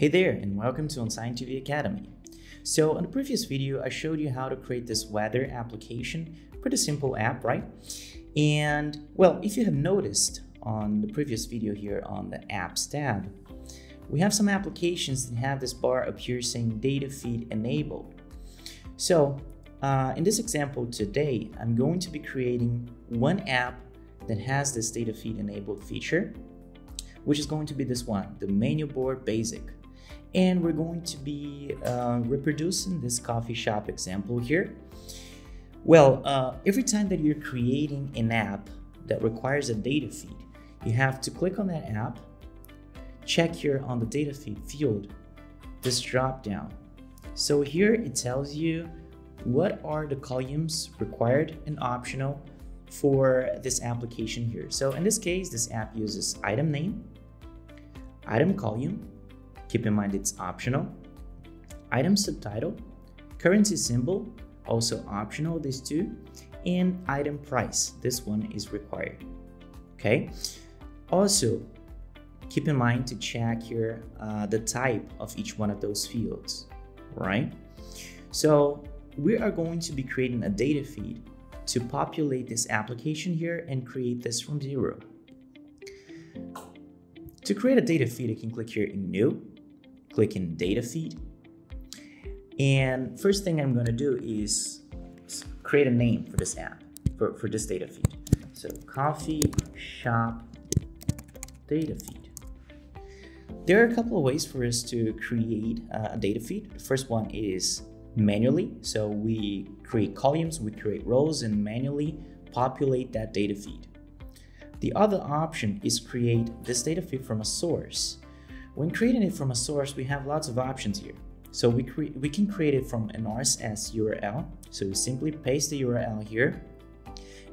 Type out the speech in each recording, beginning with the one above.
Hey there and welcome to OnSign TV Academy. So in the previous video, I showed you how to create this weather application, pretty simple app, right? And well, if you have noticed on the previous video here on the apps tab, we have some applications that have this bar appear saying data feed enabled. So uh, in this example today, I'm going to be creating one app that has this data feed enabled feature, which is going to be this one, the menu board basic. And we're going to be uh, reproducing this coffee shop example here. Well, uh, every time that you're creating an app that requires a data feed, you have to click on that app, check here on the data feed field, this drop down. So here it tells you what are the columns required and optional for this application here. So in this case, this app uses item name, item column, keep in mind it's optional, item subtitle, currency symbol, also optional, these two, and item price, this one is required. Okay, also keep in mind to check here uh, the type of each one of those fields, right? So we are going to be creating a data feed to populate this application here and create this from zero. To create a data feed, I can click here in new, click in data feed. And first thing I'm gonna do is create a name for this app, for, for this data feed. So coffee shop data feed. There are a couple of ways for us to create a data feed. The first one is manually. So we create columns, we create rows and manually populate that data feed. The other option is create this data feed from a source. When creating it from a source, we have lots of options here. So we, we can create it from an RSS URL. So we simply paste the URL here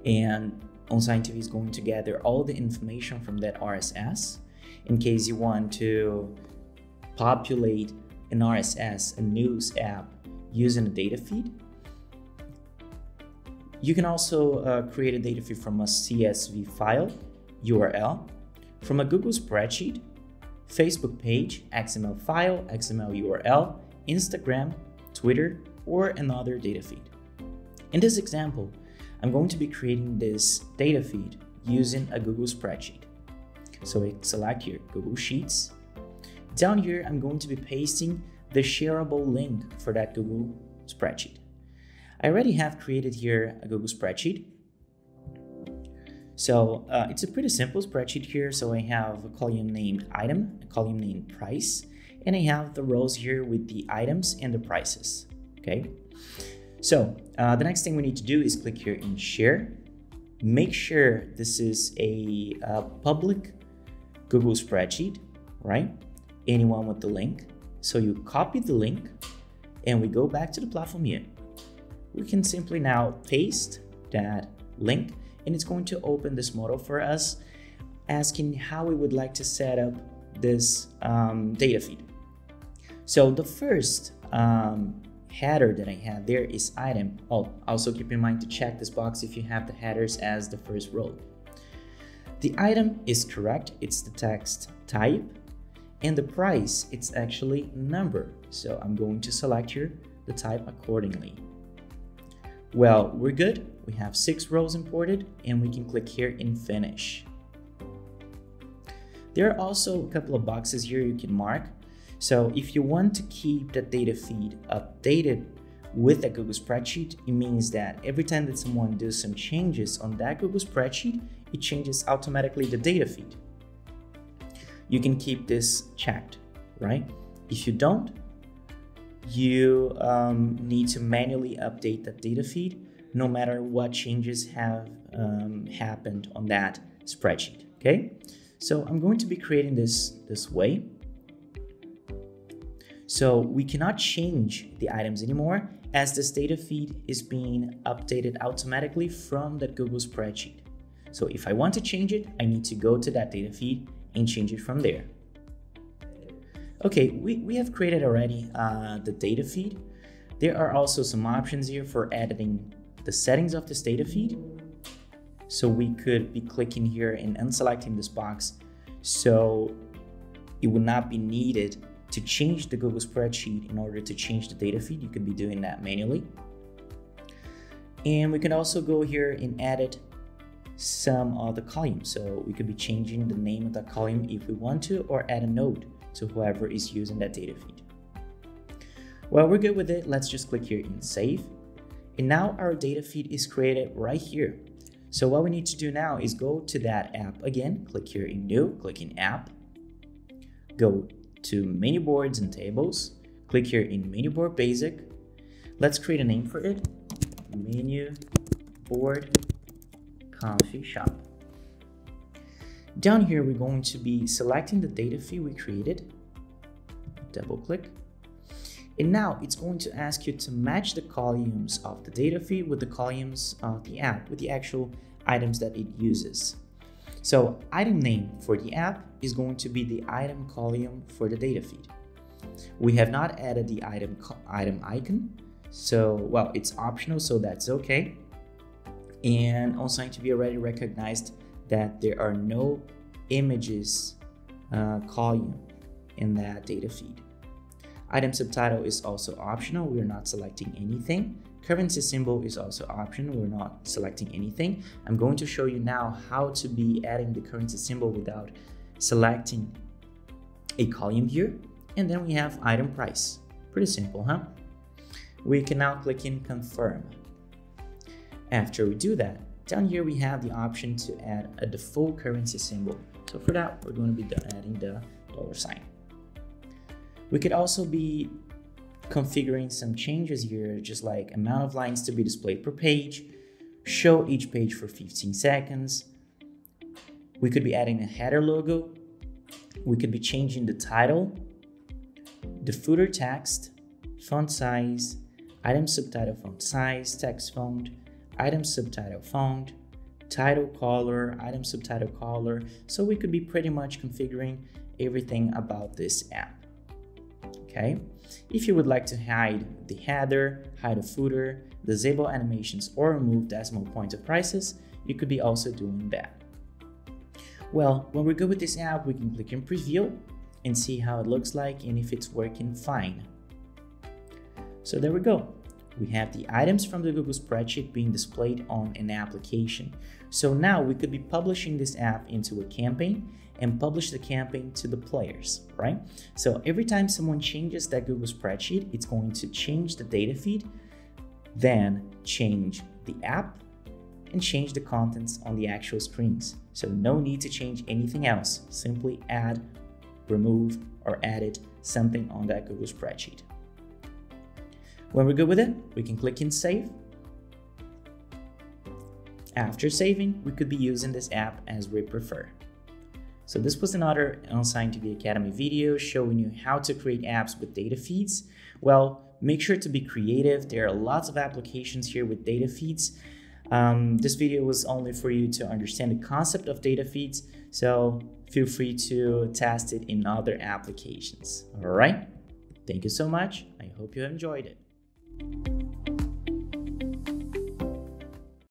and OnSign TV is going to gather all the information from that RSS in case you want to populate an RSS, a news app using a data feed. You can also uh, create a data feed from a CSV file, URL, from a Google spreadsheet, Facebook page, XML file, XML URL, Instagram, Twitter, or another data feed. In this example, I'm going to be creating this data feed using a Google spreadsheet. So I select here Google Sheets. Down here, I'm going to be pasting the shareable link for that Google spreadsheet. I already have created here a Google spreadsheet. So uh, it's a pretty simple spreadsheet here. So I have a column named item, a column named price, and I have the rows here with the items and the prices. Okay. So uh, the next thing we need to do is click here in share. Make sure this is a, a public Google spreadsheet, right? Anyone with the link. So you copy the link and we go back to the platform here. We can simply now paste that link and it's going to open this model for us asking how we would like to set up this um, data feed. So the first um, header that I have there is item. Oh, also keep in mind to check this box if you have the headers as the first row. The item is correct, it's the text type, and the price, it's actually number. So I'm going to select here the type accordingly. Well, we're good. We have six rows imported and we can click here in finish. There are also a couple of boxes here you can mark. So if you want to keep the data feed updated with a Google spreadsheet, it means that every time that someone does some changes on that Google spreadsheet, it changes automatically the data feed you can keep this checked, right? If you don't, you um, need to manually update that data feed no matter what changes have um, happened on that spreadsheet, okay? So I'm going to be creating this this way. So we cannot change the items anymore as this data feed is being updated automatically from that Google spreadsheet. So if I want to change it, I need to go to that data feed and change it from there. Okay, we, we have created already uh, the data feed. There are also some options here for editing the settings of this data feed. So we could be clicking here and unselecting this box so it would not be needed to change the Google spreadsheet in order to change the data feed, you could be doing that manually. And we can also go here and edit some of the columns. So we could be changing the name of the column if we want to, or add a note to whoever is using that data feed. Well, we're good with it. Let's just click here in save. And now our data feed is created right here. So what we need to do now is go to that app again, click here in new, click in app, go to menu boards and tables, click here in menu board basic. Let's create a name for it, menu board coffee shop. Down here, we're going to be selecting the data feed we created, double click, and now it's going to ask you to match the columns of the data feed with the columns of the app, with the actual items that it uses. So item name for the app is going to be the item column for the data feed. We have not added the item, item icon, so well, it's optional, so that's okay. And OnSign TV already recognized that there are no images uh, column in that data feed. Item subtitle is also optional. We're not selecting anything. Currency symbol is also optional. We're not selecting anything. I'm going to show you now how to be adding the currency symbol without selecting a column here. And then we have item price. Pretty simple, huh? We can now click in confirm. After we do that, down here we have the option to add a default currency symbol. So for that, we're going to be adding the dollar sign. We could also be configuring some changes here, just like amount of lines to be displayed per page, show each page for 15 seconds. We could be adding a header logo. We could be changing the title, the footer text, font size, item subtitle font size, text font, item subtitle font, title color, item subtitle color. So we could be pretty much configuring everything about this app okay? If you would like to hide the header, hide a footer, disable animations, or remove decimal point of prices, you could be also doing that. Well, when we're good with this app, we can click in preview and see how it looks like and if it's working fine. So there we go. We have the items from the Google spreadsheet being displayed on an application. So now we could be publishing this app into a campaign and publish the campaign to the players, right? So every time someone changes that Google spreadsheet, it's going to change the data feed, then change the app, and change the contents on the actual screens. So no need to change anything else. Simply add, remove, or edit something on that Google spreadsheet. When we're good with it, we can click in save. After saving, we could be using this app as we prefer. So this was another OnSign TV Academy video showing you how to create apps with data feeds. Well, make sure to be creative. There are lots of applications here with data feeds. Um, this video was only for you to understand the concept of data feeds, so feel free to test it in other applications. All right? Thank you so much. I hope you enjoyed it. Thank you.